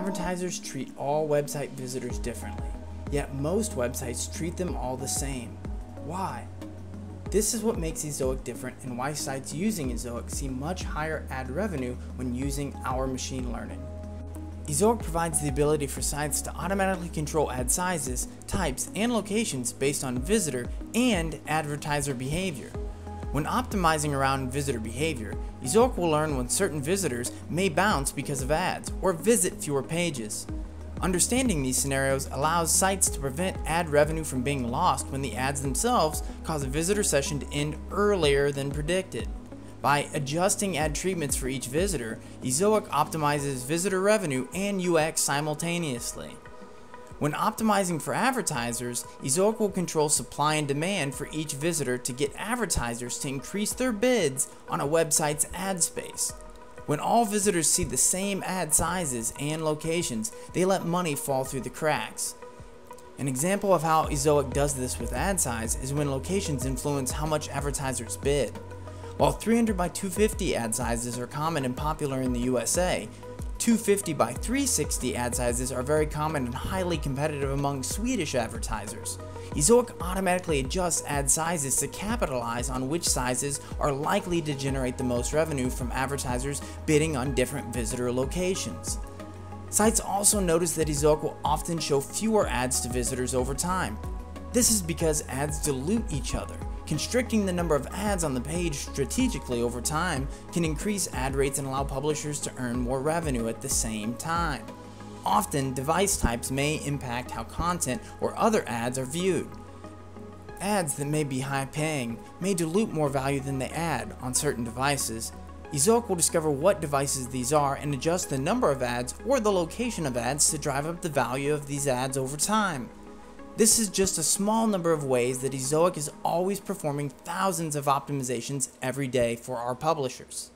advertisers treat all website visitors differently, yet most websites treat them all the same. Why? This is what makes Ezoic different and why sites using Ezoic see much higher ad revenue when using our machine learning. Ezoic provides the ability for sites to automatically control ad sizes, types, and locations based on visitor and advertiser behavior. When optimizing around visitor behavior, Ezoic will learn when certain visitors may bounce because of ads or visit fewer pages. Understanding these scenarios allows sites to prevent ad revenue from being lost when the ads themselves cause a visitor session to end earlier than predicted. By adjusting ad treatments for each visitor, Ezoic optimizes visitor revenue and UX simultaneously. When optimizing for advertisers, Ezoic will control supply and demand for each visitor to get advertisers to increase their bids on a website's ad space. When all visitors see the same ad sizes and locations, they let money fall through the cracks. An example of how Ezoic does this with ad size is when locations influence how much advertisers bid. While 300 by 250 ad sizes are common and popular in the USA, 250 by 360 ad sizes are very common and highly competitive among Swedish advertisers. Ezoic automatically adjusts ad sizes to capitalize on which sizes are likely to generate the most revenue from advertisers bidding on different visitor locations. Sites also notice that Ezoic will often show fewer ads to visitors over time. This is because ads dilute each other. Constricting the number of ads on the page strategically over time can increase ad rates and allow publishers to earn more revenue at the same time. Often, device types may impact how content or other ads are viewed. Ads that may be high paying may dilute more value than they add on certain devices. Ezoic will discover what devices these are and adjust the number of ads or the location of ads to drive up the value of these ads over time. This is just a small number of ways that Ezoic is always performing thousands of optimizations every day for our publishers.